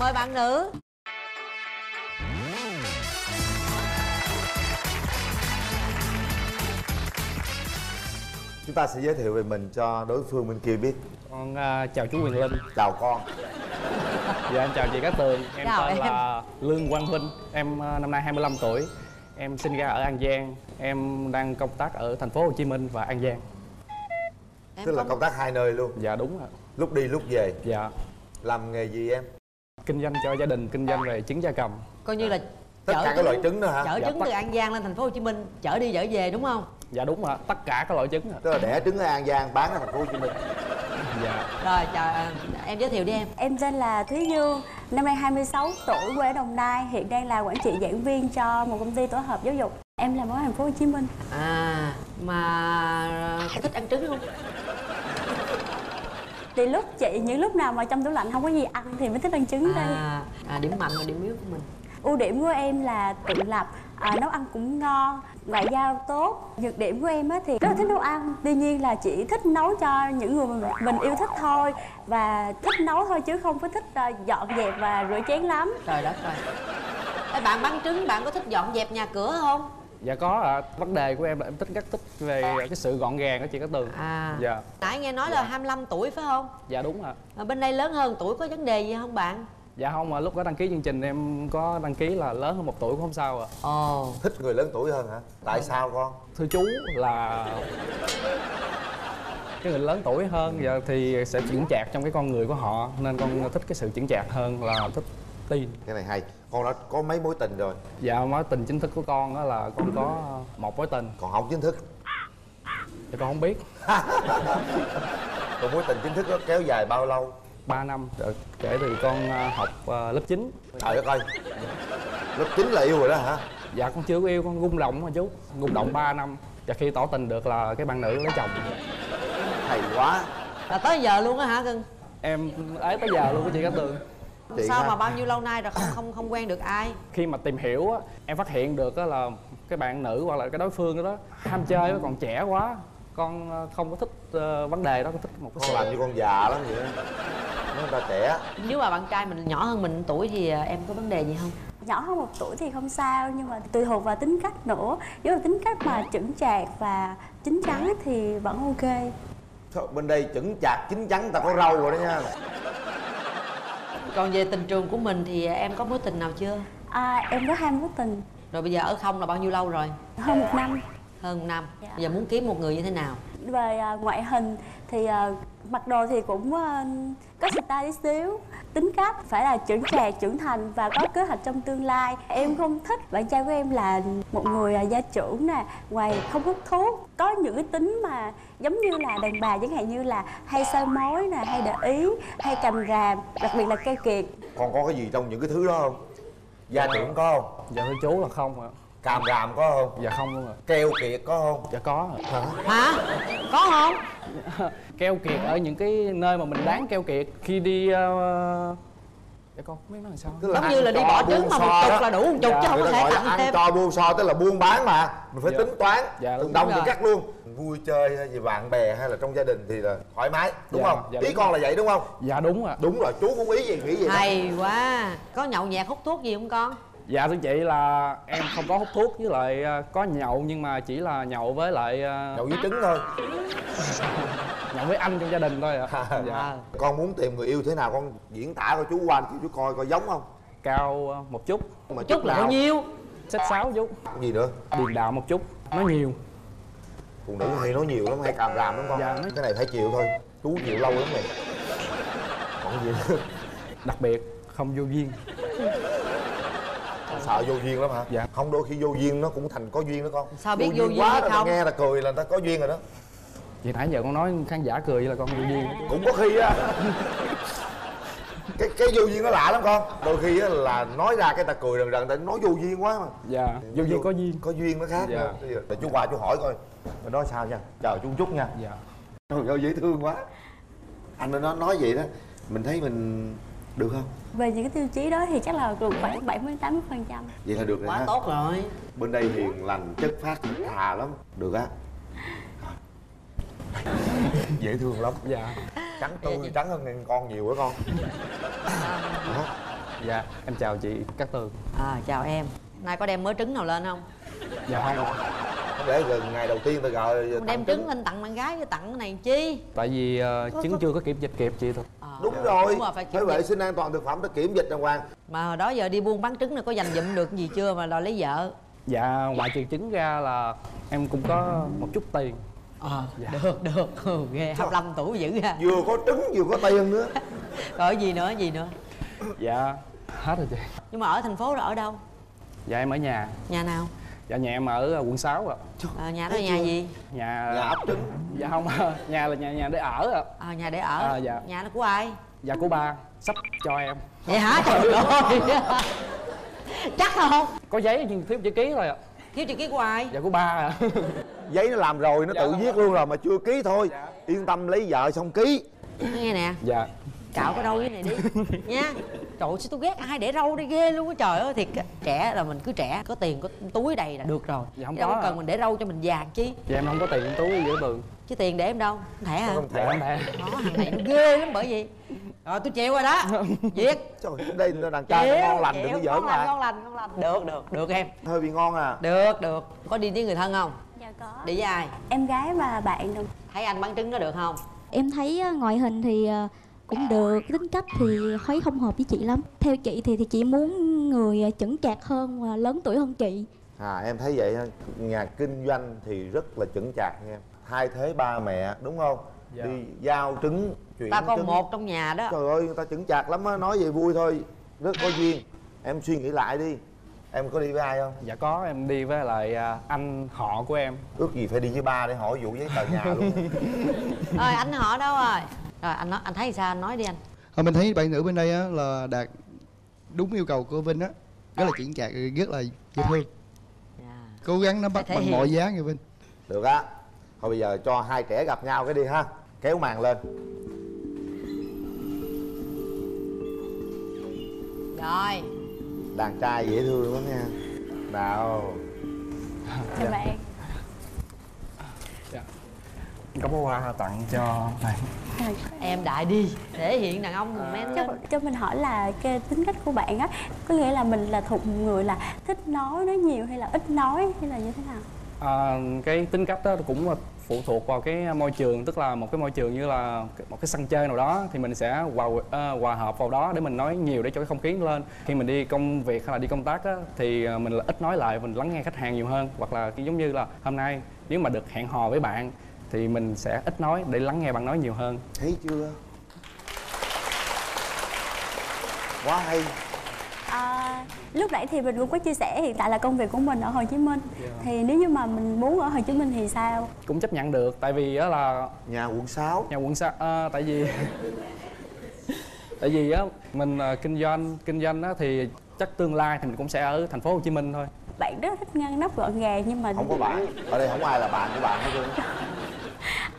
mời bạn nữ. Chúng ta sẽ giới thiệu về mình cho đối phương bên kia biết. Con uh, chào chú Quyền Linh. Chào con. Dạ em chào chị Cát Tường. Em Chào tên em. là Lương Quang Vinh em uh, năm nay 25 tuổi. Em sinh ra ở An Giang. Em đang công tác ở thành phố Hồ Chí Minh và An Giang. Em tức là có- công tác hai nơi luôn. Dạ đúng ạ. Lúc đi lúc về. Dạ. Làm nghề gì em kinh doanh cho gia đình kinh doanh về trứng gia cầm. Coi như là tất chở cả các loại trứng đó hả? chở Dạ, trứng tất- từ an giang lên thành phố hồ chí minh chở đi chở về đúng không? Dạ đúng ạ. Tất cả các loại trứng ạ. Tức là đẻ trứng ở an giang bán ở thành phố hồ chí minh. Dạ. Rồi chào à, em giới thiệu đi em. Em tên là Thúy Dương, năm nay 26 tuổi, quê ở Đồng Nai, hiện đang là quản trị giảng viên cho một công ty tổ hợp giáo dục. Em làm ở thành phố Hồ Chí Minh. à mà có thích ăn trứng không Thì lúc chị những lúc nào mà trong tủ lạnh không có gì ăn thì mới thích ăn trứng đây. à, à điểm mạnh và điểm yếu của mình Ưu điểm của em là tự lập, à, nấu ăn cũng ngon, ngoại giao tốt. Nhược điểm của em á thì rất là thích nấu ăn, tuy nhiên là chỉ thích nấu cho những người mình yêu thích thôi và thích nấu thôi chứ không có thích à, dọn dẹp và rửa chén lắm. trời đất rồi Ê, bạn bán trứng bạn có thích dọn dẹp nhà cửa không dạ có ạ. Vấn đề của em là em thích rất thích về cái sự gọn gàng của chị Cát Tường. À. Dạ. Nãy nghe nói là 25 tuổi phải không? Dạ đúng ạ. À, bên đây lớn hơn tuổi có vấn đề gì không bạn? Dạ không mà lúc có đăng ký chương trình em có đăng ký là lớn hơn một tuổi cũng không sao ạ. Ồ. Thích người lớn tuổi hơn hả? Tại sao con? Thưa chú là cái người lớn tuổi hơn giờ thì sẽ chững chạc trong cái con người của họ nên con thích cái sự chững chạc hơn là thích tin. Cái này hay. Con đã có mấy mối tình rồi? Dạ mối tình chính thức của con đó là con có một mối tình. Còn không chính thức? Thì con không biết. Còn mối tình chính thức đó kéo dài bao lâu? 3 năm. Rồi kể từ con à, học à, lớp 9 trời đất ơi. Lớp 9 là yêu rồi đó hả? Dạ con chưa có yêu con rung động mà chú. Rung động 3 năm. Và khi tỏ tình được là cái bạn nữ lấy chồng. Hay quá. Là tới giờ luôn á hả cưng? Em ấy tới giờ luôn của chị Cát Tường Chị sao ha. mà bao nhiêu lâu nay rồi không không không quen được ai? Khi mà tìm hiểu á em phát hiện được á là cái bạn nữ hoặc là cái đối phương đó ham chơi còn trẻ quá con ờ, không có thích ờ, vấn đề đó con thích một cái con làm như con già lắm vậy người ta trẻ. Nếu mà bạn trai mình nhỏ hơn mình tuổi thì à, em có vấn đề gì không? Nhỏ hơn một tuổi thì không sao nhưng mà tùy thuộc vào tính cách nữa. Nếu mà tính cách mà chững chạc và chín chắn thì vẫn ok. Thôi, bên đây chững chạc chín chắn ta có râu rồi đó nha còn về tình trường của mình thì em có mối tình nào chưa? À, em có hai mối tình. Rồi bây giờ ở không là bao nhiêu lâu rồi? Hơn một năm. Hơn một năm. Dạ. bây giờ muốn kiếm một người như thế nào? Về à, ngoại hình thì à, mặc đồ thì cũng à, có style tí xíu. Tính cách phải là trưởng chạc trưởng thành và có kế hoạch trong tương lai. Em không thích bạn trai của em là một người à, gia trưởng nè ngoài không hút thuốc. Có những cái tính mà giống như là đàn bà chẳng hạn như là hay soi mối nè hay để ý hay cầm ràm đặc biệt là keo kiệt. Con có cái gì trong những cái thứ đó không? Gia trưởng có không? Dạ thưa chú là không ạ. Càm ràm có không? Dạ không luôn ạ. Keo kiệt có không? Dạ có ạ. Hả? Có không keo kiệt ở những cái nơi mà mình đáng keo kiệt. Khi đi ờ, dạ con không biết nói làm sao? Tức là giống như là đi bỏ trứng mà một chục đó. là đủ một chục Dạ, chứ không có thể tặng thêm. cho buôn so tức là buôn bán mà. Mình phải Dạ. tính toán. Dạ, đúng từng đồng rồi. từng cắt luôn. Vui chơi hay gì bạn bè hay là trong gia đình thì là thoải mái đúng Dạ, không? dạ, ý đúng con là vậy đúng không? Dạ đúng ạ đúng rồi chú cũng ý gì nghĩ gì đó. hay quá. Có nhậu nhẹt hút thuốc gì không con dạ thưa chị là em không có hút thuốc với lại ờ, có nhậu nhưng mà chỉ là nhậu với lại ờ, nhậu với trứng thôi. Nhậu với anh trong gia đình thôi ạ. Dạ. à. con muốn tìm người yêu thế nào con diễn tả coi chú qua cho chú coi coi giống không? Cao ờ, một chút. Mà chút là bao nhiêu xếp sáu chút. Gì nữa? Điền đạo một chút. Nói nhiều. Phụ nữ hay nói nhiều lắm hay càm ràm lắm con. Dạ, nói- cái này phải chịu thôi. Chú chịu lâu lắm này còn gì nữa? Đặc biệt không vô duyên sợ vô duyên lắm hả? Dạ. không đôi khi vô duyên nó cũng thành có duyên đó con. Sao biết vô duyên quá hay rồi không? nghe là cười là người ta có duyên rồi đó. Vậy nãy giờ con nói khán giả cười vậy là con vô duyên. Cũng có khi á. Cái cái vô duyên nó lạ lắm con. Đôi khi á là nói ra cái ta cười rần rần ta nói vô duyên quá mà. Dạ vô duyên có duyên. Có duyên nó khác Dạ. nữa. Để chú qua chú hỏi coi. Mình nói sao nha? Chào chú chút nha. Dạ. Trời ơi dễ thương quá. Anh nó nói vậy đó mình thấy mình được không? Về những cái tiêu chí đó thì chắc là được khoảng 70 80 phần trăm. Vậy là được rồi quá ha. tốt rồi. Bên đây hiền lành chất phát thà lắm. Được á. Dễ thương lắm dạ. Trắng tươi trắng hơn con nhiều quá con. Đó. dạ em chào chị cát tường. À chào em. Nay có đem mớ trứng nào lên không? Dạ không Không để gần ngày đầu tiên ta gọi đem trứng lên tặng bạn gái với tặng cái này chi? Tại vì ờ, trứng chưa có kiểm dịch kịp chị thôi à, đúng rồi. Đúng rồi phải phải vệ sinh an toàn thực phẩm để kiểm dịch đàng hoàng. Mà hồi đó giờ đi buôn bán trứng này có dành dụm được gì chưa mà đòi lấy vợ? Dạ ngoài trừ trứng ra là em cũng có một chút tiền. Ờ được được. Ừ, ghê 25 tuổi dữ ha. Vừa có trứng vừa có tiền nữa. Rồi gì nữa gì nữa? Dạ hết rồi chị. Nhưng mà ở thành phố rồi ở đâu? Dạ em ở nhà. Nhà nào dạ nhà em ở quận 6 ạ. À, nhà đó là nhà gì? Nhà nhà ấp trứng dạ không nhà là nhà nhà để ở ạ. À, nhà để ở. À, dạ. nhà nó của ai? Dạ của ba. Sắp cho em. Vậy hả? Trời ơi. Chắc không. Có giấy nhưng thiếu chữ ký thôi ạ. Thiếu chữ ký của ai? Dạ của ba ạ. Giấy nó làm rồi nó Dạ, tự viết rồi. luôn rồi mà chưa ký thôi. Dạ. yên tâm lấy vợ xong ký. Nghe nè. Dạ cạo cái râu cái này đi nha. Trời ơi tôi ghét ai để râu đây ghê luôn á trời ơi. Thiệt trẻ là mình cứ trẻ có tiền có túi đầy là được rồi. Dạ, không đâu có có à. cần mình để râu cho mình vàng chi. Dạ em không có tiền trong túi giữa tường chứ tiền để em đâu không thẻ hả Không dạ em thẻ. Đó thằng này nó ghê lắm bởi vì rồi tôi chịu rồi đó. Việt. Trời đây nó đàn trai nó ngon lành đừng có chịu, giỡn ngon lành lại ngon lành ngon lành. Được được được em. Hơi bị ngon à. Được được. Có đi với người thân không? Dạ có. Đi với ai? Em gái và bạn đồng. Thấy anh bán trứng có được không? Em thấy á, ngoại hình thì ờ, cũng được, tính cách thì thấy không hợp với chị lắm. Theo chị thì thì chị muốn người ờ, chững chạc hơn và lớn tuổi hơn chị. à em thấy vậy ha. Nhà kinh doanh thì rất là chững chạc nha em. Hai thế ba mẹ đúng không? Dạ. đi giao trứng chuyển ta con trứng. một trong nhà đó. Trời ơi người ta chững chạc lắm á nói vậy vui thôi. Rất có duyên. Em suy nghĩ lại đi. Em có đi với ai không? Dạ có em đi với lại à, anh họ của em. Ước gì phải đi với ba để hỏi vụ giấy tờ nhà luôn ơi anh họ đâu rồi rồi anh nói anh thấy sao? Anh nói đi anh. Ờ, mình thấy bạn nữ bên đây á, là đạt đúng yêu cầu của Vinh á. Rất là chững chạc rất là dễ thương. Dạ. cố gắng nắm bắt bằng hiện. mọi giá nghe Vinh. Được á. Thôi bây giờ cho hai trẻ gặp nhau cái đi ha. Kéo màn lên. Rồi. Đàn trai dễ thương lắm nha. Nào. Chào bạn có bó hoa tặng cho này em đại đi thể hiện đàn ông mình men cho, cho mình hỏi là cái tính cách của bạn á có nghĩa là mình là thuộc người là thích nói nói nhiều hay là ít nói hay là như thế nào? À, cái tính cách đó cũng là phụ thuộc vào cái môi trường tức là một cái môi trường như là một cái sân chơi nào đó thì mình sẽ hòa ờ, hòa hợp vào đó để mình nói nhiều để cho cái không khí lên. Khi mình đi công việc hay là đi công tác á, thì ờ, mình là ít nói lại mình lắng nghe khách hàng nhiều hơn. Hoặc là giống như là hôm nay nếu mà được hẹn hò với bạn thì mình sẽ ít nói để lắng nghe bạn nói nhiều hơn. Thấy chưa? Quá hay. À, lúc nãy thì mình cũng có chia sẻ hiện tại là công việc của mình ở Hồ Chí Minh. Thì nếu như mà mình muốn ở Hồ Chí Minh thì sao? Cũng chấp nhận được tại vì đó là nhà quận 6 nhà quận sa à, tại vì tại vì á mình à, kinh doanh kinh doanh á thì chắc tương lai thì mình cũng sẽ ở thành phố Hồ Chí Minh thôi. Bạn rất thích ngăn nắp gọn gàng nhưng mà không có bạn. Ở đây không ai là bạn của bạn hết trơn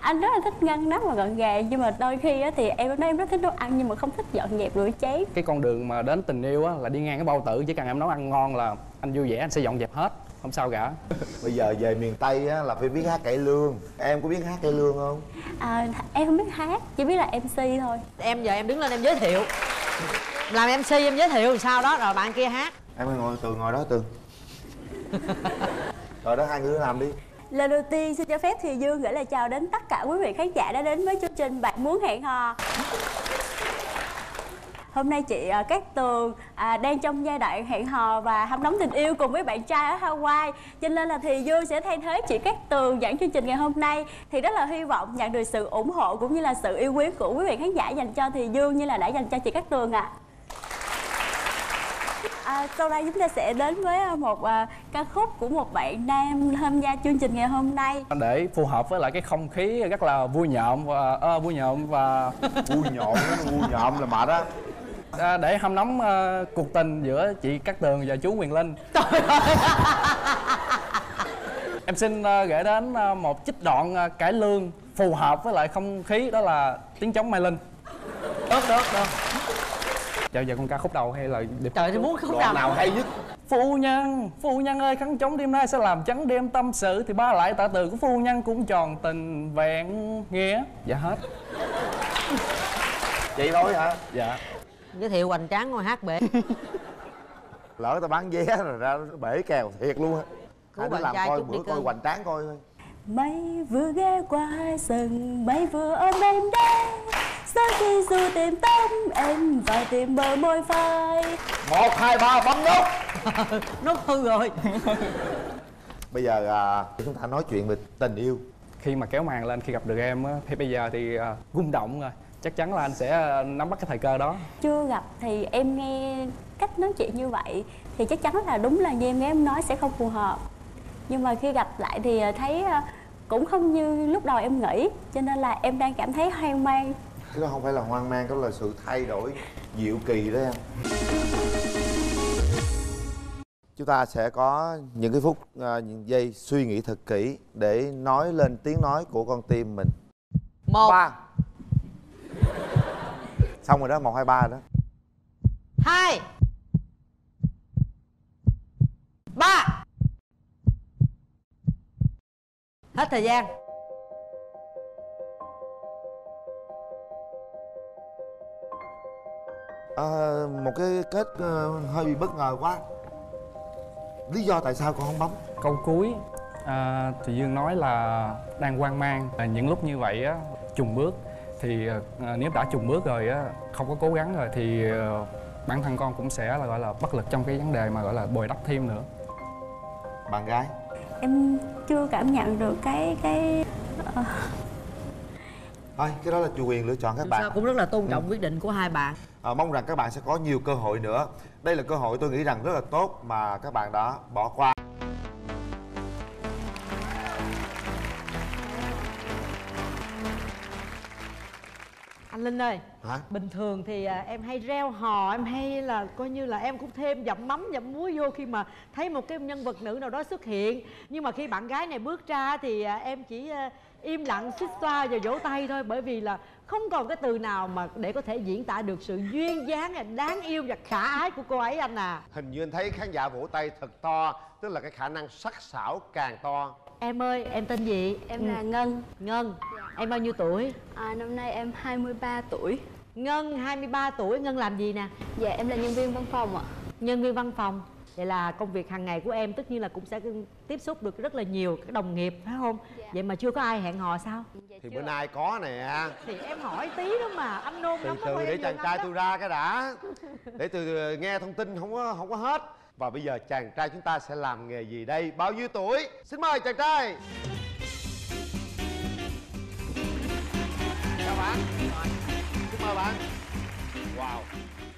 anh rất là thích ngăn nắp và gọn gàng nhưng mà đôi khi á, thì em nói em rất thích nấu ăn nhưng mà không thích dọn dẹp rửa chén. Cái con đường mà đến tình yêu á là đi ngang cái bao tử chỉ cần em nấu ăn ngon là anh vui vẻ anh sẽ dọn dẹp hết không sao cả. Bây giờ về miền tây á là phải biết hát cải lương. Em có biết hát cải lương không? À, em không biết hát chỉ biết là mc thôi. Em giờ em đứng lên em giới thiệu. Làm mc em giới thiệu sao đó rồi bạn kia hát. Em ngồi từ ngồi đó từ rồi đó hai người làm đi Lần đầu tiên xin cho phép Thùy Dương gửi lời chào đến tất cả quý vị khán giả đã đến với chương trình Bạn Muốn Hẹn Hò. Hôm nay chị à, Cát Tường à, đang trong giai đoạn hẹn hò và hâm nóng tình yêu cùng với bạn trai ở Hawaii. Cho nên là Thùy Dương sẽ thay thế chị Cát Tường dẫn chương trình ngày hôm nay. Thì rất là hy vọng nhận được sự ủng hộ cũng như là sự yêu quý của quý vị khán giả dành cho Thùy Dương như là đã dành cho chị Cát Tường ạ. À, sau đây chúng ta sẽ đến với à, một à, ca khúc của một bạn nam tham gia chương trình ngày hôm nay. Để phù hợp với lại cái không khí rất là vui nhộn và ờ, vui nhộn và vui nhộn vui nhộn là mệt á. À, để hâm nóng ờ, cuộc tình giữa chị Cát Tường và chú Quyền Linh. Em xin ờ, gửi đến ờ, một trích đoạn ờ, cải lương phù hợp với lại không khí đó là tiếng trống Mai Linh. Được được được chào giờ con ca khúc đầu hay là điệp trời tôi muốn đoạn nào nào hay nhất? Phu nhân, phu nhân ơi khăn trống đêm nay sẽ làm trắng đêm tâm sự. Thì ba lại tạ từ của phu nhân cũng tròn tình vẹn nghĩa. Dạ hết. Vậy thôi hả? Dạ. Giới thiệu hoành tráng ngồi hát bể. Lỡ tao bán vé rồi ra bể kèo thiệt luôn á. Đứa bạn làm trai coi chút đi bữa coi hoành tráng coi thôi Mây vừa ghé qua hai sừng Mây vừa ôm em đây Sau khi dù tìm tâm Em vào tìm bờ môi phai. Một hai ba bấm nút. Nó hư rồi. Bây giờ à, chúng ta nói chuyện về tình yêu. Khi mà kéo màn lên khi gặp được em á thì bây giờ thì à, rung động rồi. Chắc chắn là anh sẽ à, nắm bắt cái thời cơ đó. Chưa gặp thì em nghe cách nói chuyện như vậy Thì chắc chắn là đúng là như em nghe em nói sẽ không phù hợp Nhưng mà khi gặp lại thì thấy ờ, cũng không như lúc đầu em nghĩ Cho nên là em đang cảm thấy hoang mang. Cái đó không phải là hoang mang đó là sự thay đổi diệu kỳ đó em. Chúng ta sẽ có những cái phút à, những giây suy nghĩ thật kỹ để nói lên tiếng nói của con tim mình. Một. Ba. Xong rồi đó một hai ba đó. Hai ba hết thời gian. À, một cái kết ờ, hơi bị bất ngờ quá. Lý do tại sao con không bấm? Câu cuối à, thì dương nói là đang hoang mang. À, những lúc như vậy á trùng bước. Thì à, nếu đã trùng bước rồi á không có cố gắng rồi thì à, bản thân con cũng sẽ là gọi là bất lực trong cái vấn đề mà gọi là bồi đắp thêm nữa. Bạn gái Em chưa cảm nhận được cái cái thôi cái đó là chủ quyền lựa chọn các Dù bạn. sao cũng rất là tôn trọng quyết định của hai bạn. À, mong rằng các bạn sẽ có nhiều cơ hội nữa. Đây là cơ hội tôi nghĩ rằng rất là tốt mà các bạn đã bỏ qua anh linh ơi. Hả? Bình thường thì à, em hay reo hò em hay là coi như là em cũng thêm dặm mắm dặm muối vô khi mà thấy một cái nhân vật nữ nào đó xuất hiện. Nhưng mà khi bạn gái này bước ra thì à, em chỉ à, im lặng xích xoa và vỗ tay thôi. Bởi vì là không còn cái từ nào mà để có thể diễn tả được sự duyên dáng đáng yêu và khả ái của cô ấy anh à. Hình như anh thấy khán giả vỗ tay thật to Tức là cái khả năng sắc sảo càng to em ơi em tên gì? Em là Ngân. Ngân em bao nhiêu tuổi? À, Năm nay em 23 tuổi. Ngân 23 tuổi. Ngân làm gì nè? Dạ em là nhân viên văn phòng ạ. Nhân viên văn phòng. Vậy là công việc hàng ngày của em tất nhiên là cũng sẽ tiếp xúc được rất là nhiều các đồng nghiệp phải không? Vậy mà chưa có ai hẹn hò sao? Thì bữa nay có nè. Thì em hỏi tí đó mà anh nôn Từ lắm từ thôi để chàng trai tôi ra cái đã. Để từ từ nghe thông tin không có không có hết Và bây giờ chàng trai chúng ta sẽ làm nghề gì đây? Bao nhiêu tuổi? Xin mời chàng trai. Chào bạn. Xin mời bạn. Wow.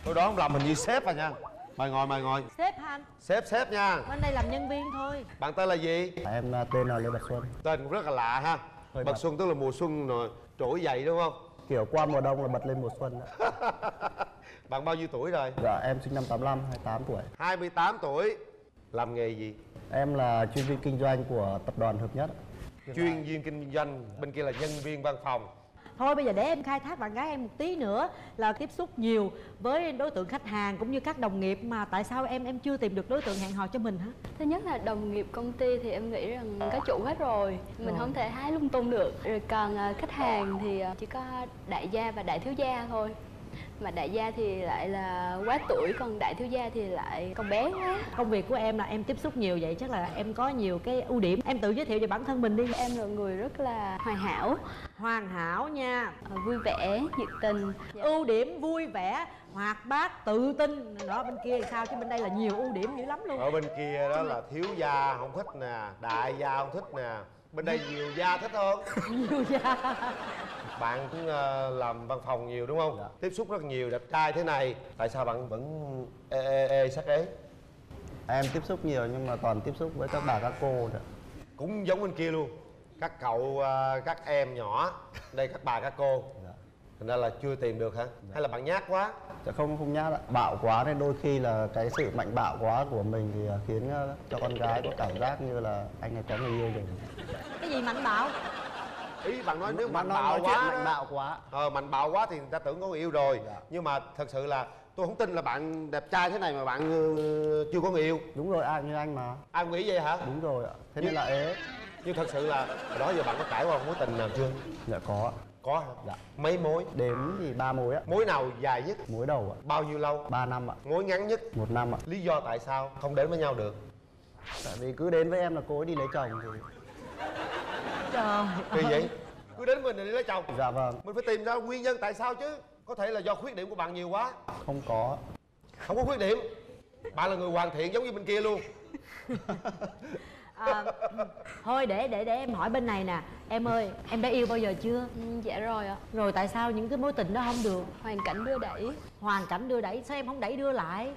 Tôi đoán không lầm hình như sếp à nha. Mời ngồi mời ngồi. Sếp hả anh? Sếp sếp nha. Bên đây làm nhân viên thôi. Bạn tên là gì? Em à, tên là Lê Bạch Xuân. Tên cũng rất là lạ ha. Hơi bật. xuân tức là mùa xuân rồi trỗi dậy đúng không? Kiểu qua mùa đông là bật lên mùa xuân đó. Bạn bao nhiêu tuổi rồi? Dạ em sinh năm 85, 28 tuổi. 28 tuổi. Làm nghề gì? Em là chuyên viên kinh doanh của tập đoàn Hợp Nhất. Chuyên viên kinh doanh bên kia là nhân viên văn phòng. Thôi bây giờ để em khai thác bạn gái em một tí nữa là tiếp xúc nhiều với đối tượng khách hàng cũng như các đồng nghiệp mà tại sao em em chưa tìm được đối tượng hẹn hò cho mình hả? Thứ nhất là đồng nghiệp công ty thì em nghĩ rằng có chủ hết rồi. Mình Rồi. không thể hái lung tung được. Rồi còn à, khách hàng thì à, chỉ có đại gia và đại thiếu gia thôi Mà đại gia thì lại là quá tuổi Còn đại thiếu gia thì lại còn bé quá. Công việc của em là em tiếp xúc nhiều vậy chắc là em có nhiều cái ưu điểm. Em tự giới thiệu về bản thân mình đi. Em là người rất là hoàn hảo. Hoàn hảo nha. À, Vui vẻ, nhiệt tình. Ưu điểm vui vẻ hoạt bát tự tin. Đó bên kia sao? Chứ bên đây là nhiều ưu điểm dữ lắm luôn. Ở bên kia đó là thiếu gia không thích nè đại gia không thích nè. Bên đây nhiều gia thích hơn. Nhiều da bạn cũng ờ, làm văn phòng nhiều đúng không? Tiếp xúc rất nhiều đẹp trai thế này. Tại sao bạn vẫn ê ê ê sắc ế Em tiếp xúc nhiều nhưng mà toàn tiếp xúc với các bà các cô nữa. cũng giống bên kia luôn. Các cậu ờ, các em nhỏ. Đây các bà các cô. Dạ. thành ra là chưa tìm được hả? Hay là bạn nhát quá? Dạ không không nhát ạ. Bạo quá nên đôi khi là cái sự mạnh bạo quá của mình thì à, khiến cho con gái có cảm giác như là anh ấy có người yêu rồi. Cái gì mạnh bạo ý bạn nói nếu mạnh bạo quá mạnh bạo quá. Ờ mạnh bạo quá thì người ta tưởng có người yêu rồi. Dạ. nhưng mà thật sự là tôi không tin là bạn đẹp trai thế này mà bạn ờ, chưa có người yêu. Đúng rồi ai như anh mà. Ai nghĩ vậy hả? Đúng rồi ạ. Thế nên là ế. nhưng thật sự là đó giờ bạn có trải qua mối tình nào chưa? Dạ có có hả? Dạ. mấy mối? Đếm thì ba mối ạ. Mối nào dài nhất? Mối đầu ạ. Bao nhiêu lâu? Ba năm ạ. Mối ngắn nhất? Một năm ạ. Lý do tại sao không đến với nhau được? Tại vì cứ đến với em là cô ấy đi lấy chồng thì trời vì vậy? cứ đến mình đi lấy chồng. Dạ vâng. Mình phải tìm ra nguyên nhân tại sao chứ. Có thể là do khuyết điểm của bạn nhiều quá. Không có. Không có khuyết điểm. Bạn là người hoàn thiện giống như bên kia luôn à, thôi để để để em hỏi bên này nè. Em ơi em đã yêu bao giờ chưa? Ừ, dạ rồi ạ. Rồi tại sao những cái mối tình đó không được? Hoàn cảnh đưa đẩy. Hoàn cảnh đưa đẩy sao em không đẩy đưa lại?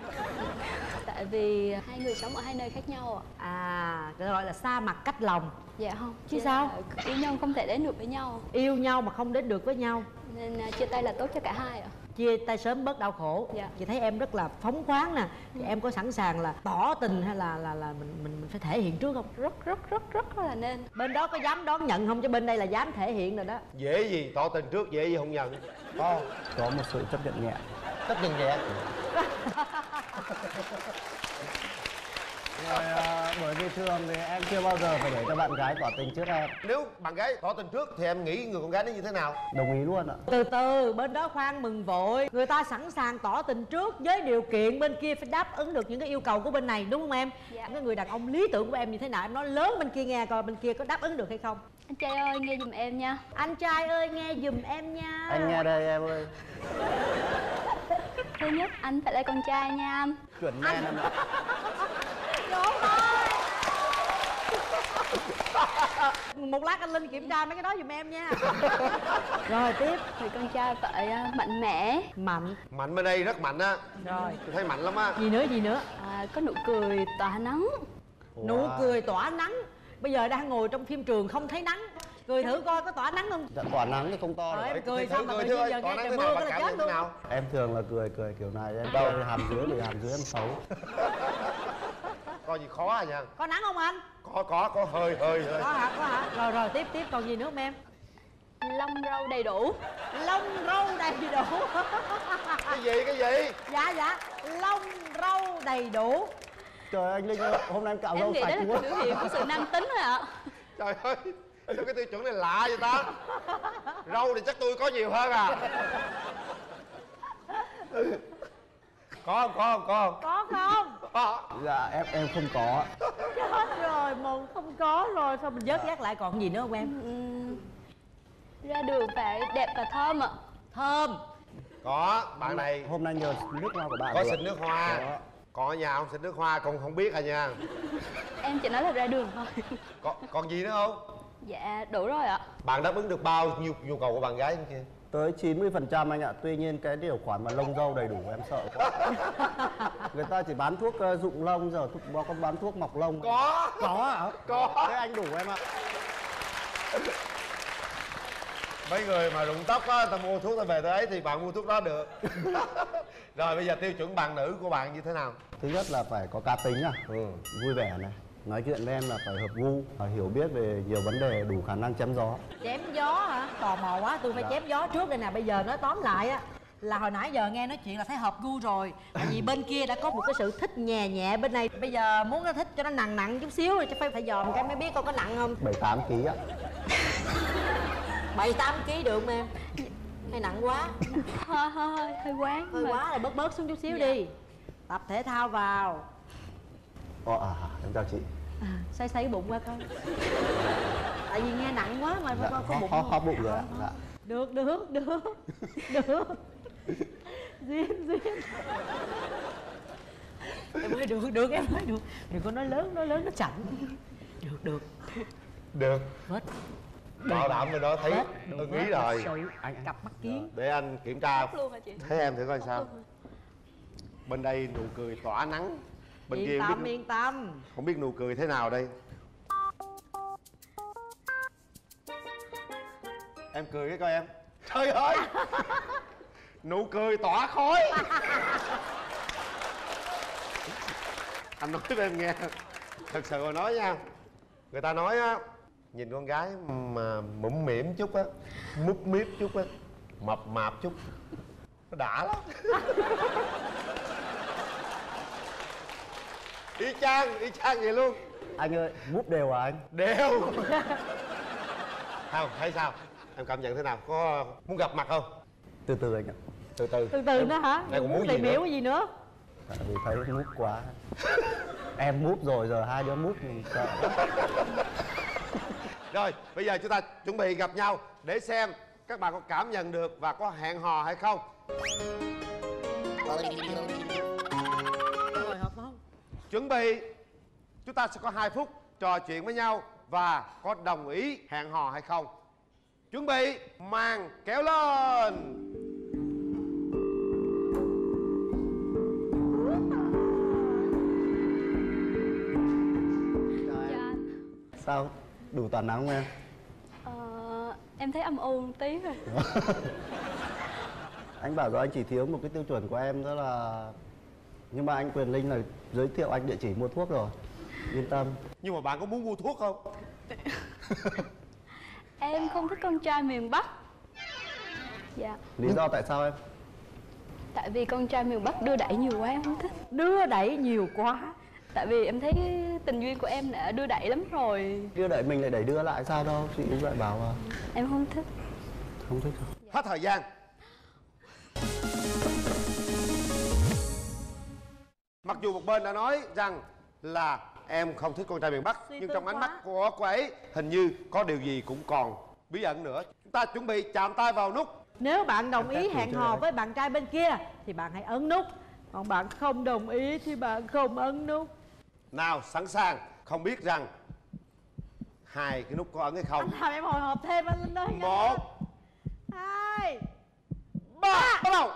Tại vì hai người sống ở hai nơi khác nhau ạ. À gọi là xa mặt cách lòng. Dạ không. Chứ Chỉ sao? yêu nhau không thể đến được với nhau. Yêu nhau mà không đến được với nhau. Nên à, chia tay là tốt cho cả hai ạ chia tay sớm bớt đau khổ. Dạ. chị thấy em rất là phóng khoáng nè. Thì em có sẵn sàng là tỏ tình hay là là là mình mình mình phải thể hiện trước không? Rất rất rất rất là nên. Bên đó có dám đón nhận không? Chứ bên đây là dám thể hiện rồi đó. Dễ gì? Tỏ tình trước dễ gì không nhận? Có có một sự chấp nhận nhẹ. Chấp nhận nhẹ. Rồi à, bởi vì thường thì em chưa bao giờ phải để cho bạn gái tỏ tình trước em. Nếu bạn gái tỏ tình trước thì em nghĩ người con gái nó như thế nào? Đồng ý luôn ạ. Từ từ bên đó khoan mừng vội. Người ta sẵn sàng tỏ tình trước với điều kiện bên kia phải đáp ứng được những cái yêu cầu của bên này đúng không em? Dạ. cái người đàn ông lý tưởng của em như thế nào? Em nói lớn bên kia nghe coi bên kia có đáp ứng được hay không. Anh trai ơi nghe giùm em nha. Anh trai ơi nghe giùm em nha. Anh nghe đây em ơi. Thứ nhất anh phải là con trai nha. Anh chuẩn nghe em ạ. Đúng rồi một lát anh linh kiểm tra mấy cái đó giùm em nha. Rồi tiếp. Người con trai phải à, mạnh mẽ. Mạnh. Mạnh bên đây rất mạnh á. Rồi. Tôi thấy mạnh lắm á. Gì nữa gì nữa? À, có nụ cười tỏa nắng. Nụ Wow. cười tỏa nắng. Bây giờ đang ngồi trong phim trường không thấy nắng. Cười thử coi có tỏa nắng không? Dạ, tỏa nắng thì không to Rồi em cười xong mà cười ơi, giờ nghe trời mưa cái là cảm chết luôn. nào? Em thường là cười cười kiểu này. Em đâu? hàm dưới vì hàm dưới em xấu coi gì khó à nha. Có nắng không anh? Có có có hơi hơi hơi. Có hả có hả? Rồi rồi tiếp tiếp còn gì nữa không em? Lông râu đầy đủ. Lông râu đầy đủ. Cái gì cái gì? Dạ dạ. Lông râu đầy đủ. Trời anh linh ơi hôm nay em cạo em râu nghĩ đó sạch là quá cái biểu hiện của sự nam tính rồi ạ. Trời ơi sao cái tiêu chuẩn này lạ vậy ta? Râu thì chắc tôi có nhiều hơn à có không có không có có không? Không có. Dạ em em không có. Chết rồi một không có rồi sao mình vớt vát lại còn gì nữa không em? Ừm, ra đường phải đẹp và thơm ạ. Thơm. Có bạn này. Hôm nay nhờ nước hoa của bạn có xịt nước hoa. Có. còn ở nhà không? Xịt nước hoa con không biết à nha. Em chỉ nói là ra đường thôi. Còn còn gì nữa không? Dạ đủ rồi ạ. Bạn đáp ứng được bao nhiêu nhu cầu của bạn gái không kia tới 90% anh ạ. Tuy nhiên cái điều khoản mà lông dâu đầy đủ em sợ quá. Người ta chỉ bán thuốc ờ, dụng lông giờ thuốc có bán thuốc mọc lông. Có. Có hả Có. thế anh đủ em ạ. Mấy người mà rụng tóc á ta mua thuốc ta về tới ấy thì bạn mua thuốc đó được. Rồi bây giờ tiêu chuẩn bạn nữ của bạn như thế nào? Thứ nhất là phải có cá tính à ừ. vui vẻ này nói chuyện với em là phải hợp gu và hiểu biết về nhiều vấn đề đủ khả năng chém gió. Chém gió hả? Tò mò quá tôi phải Dạ. chém gió trước đây nè bây giờ nói tóm lại á là hồi nãy giờ nghe nói chuyện là thấy hợp gu rồi tại vì bên kia đã có một cái sự thích nhẹ nhẹ bên này. Bây giờ muốn nó thích cho nó nặng nặng chút xíu rồi chứ phải phải dòm cái mới biết con có nặng không. Bảy tám ký ạ bảy tám ký được không em. Hay nặng quá. Hơi hơi hơi quán hơi mà- quá rồi bớt bớt xuống chút xíu Dạ. đi. Tập thể thao vào. Ồ, à, em chào chị à, xoay xoay cái bụng qua coi. Tại vì nghe nặng quá mà dạ, phải có bụng bụng rồi ạ dạ. được được được được. Duyên duyên. Em ơi được được em ơi được. Đừng có nói lớn nói lớn nó chậm. Được được. Được. Vết bảo đảm rồi đó thấy vết ý rồi. sự. Cặp mắt kiến. Để anh kiểm tra. Luôn hả chị? Thấy em thử coi sao. bên đây nụ cười tỏa nắng bên kia yên không tâm biết, yên tâm. không biết nụ cười thế nào đây? Em cười cái coi em. Trời ơi! Nụ cười tỏa khói. Anh nói với em nghe. Thật sự mà nói nha người ta nói á nhìn con gái mà mũm mỉm chút á múp míp chút á mập mạp chút nó đã lắm y chang y chang vậy luôn. Anh ơi múp đều à anh? Đều. Không thấy sao? Em cảm nhận thế nào? Có muốn gặp mặt không? Từ từ anh ạ. Từ từ. Từ từ nữa hả? em còn muốn gì tìm nữa? hiểu cái gì nữa? Tại vì thấy mút quá. Em mút rồi giờ hai đứa mút mình sợ. Rồi bây giờ chúng ta chuẩn bị gặp nhau để xem các bạn có cảm nhận được và có hẹn hò hay không chuẩn bị chúng ta sẽ có 2 phút trò chuyện với nhau và có đồng ý hẹn hò hay không. Chuẩn bị màn kéo lên. Dạ. Anh sao? Đủ toàn nắng không em. Ờ, Em thấy âm u một tí rồi. Anh bảo rồi anh chỉ thiếu một cái tiêu chuẩn của em đó là nhưng mà anh quyền linh là giới thiệu anh địa chỉ mua thuốc rồi. Yên tâm. Nhưng mà bạn có muốn mua thuốc không? Em không thích con trai miền Bắc. Dạ. Lý do tại sao em? Tại vì con trai miền Bắc đưa đẩy nhiều quá em không thích. Đưa đẩy nhiều quá. Tại vì em thấy tình duyên của em đã đưa đẩy lắm rồi. Đưa đẩy mình lại đẩy đưa lại sao đâu? Chị cũng lại bảo là Em không thích. Không thích đâu. Hết thời gian mặc dù một bên đã nói rằng là em không thích con trai miền bắc Suy nhưng trong ánh mắt của cô ấy hình như có điều gì cũng còn bí ẩn nữa. Chúng ta chuẩn bị chạm tay vào nút. Nếu bạn đồng ý hẹn hò với bạn trai bên kia thì bạn hãy ấn nút. Còn bạn không đồng ý thì bạn không ấn nút. Nào sẵn sàng. Không biết rằng hai cái nút có ấn hay không. Anh làm em hồi hộp thêm anh linh ơi một hai ba. bắt đầu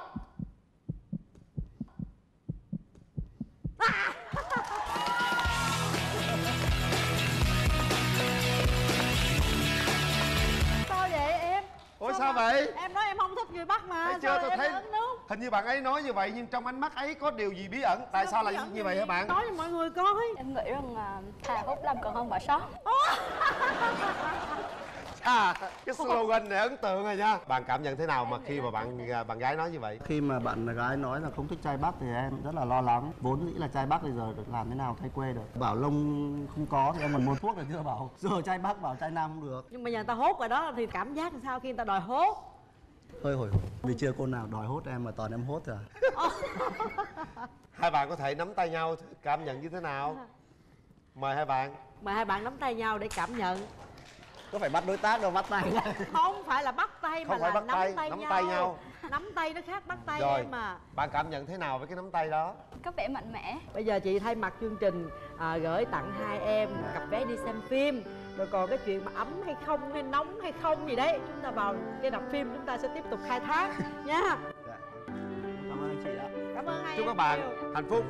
sao vậy em? Ủa sao vậy? em nói em không thích người bắc mà thấy sao chưa tôi thấy hình như bạn ấy nói như vậy nhưng trong ánh mắt ấy có điều gì bí ẩn? Tại sao lại như vậy? hả bạn? Nói cho mọi người coi. Em nghĩ rằng là thà hút lâm còn hơn bỏ sót à cái slogan này ấn tượng rồi nha. Bạn cảm nhận thế nào mà khi mà bạn à, bạn gái nói như vậy? Khi mà bạn gái nói là không thích trai bắc thì em rất là lo lắng. Vốn nghĩ là trai bắc thì giờ được làm thế nào thay quê được. Bảo lông không có thì em còn mua thuốc được chưa bảo giờ trai bắc bảo trai nam không được. Nhưng mà nhà người ta hốt rồi đó thì cảm giác làm sao khi người ta đòi hốt? Hơi hồi hộp. Vì chưa cô nào đòi hốt em mà toàn em hốt rồi à. hai bạn có thể nắm tay nhau cảm nhận như thế nào? Mời hai bạn. Mà hai bạn nắm tay nhau để cảm nhận có phải bắt đối tác đâu bắt tay không phải là bắt tay mà Không phải là bắt nắm tay, tay, nắm nhau. tay nhau. nắm tay nó khác bắt tay rồi em mà bạn cảm nhận thế nào với cái nắm tay đó Có vẻ mạnh mẽ bây giờ chị thay mặt chương trình à, gửi tặng hai em cặp vé đi xem phim rồi còn cái chuyện mà ấm hay không hay nóng hay không gì đấy chúng ta vào cái đập phim chúng ta sẽ tiếp tục khai thác nha Dạ. cảm ơn chị ạ cảm ơn hai chúc em các bạn nhiều. hạnh phúc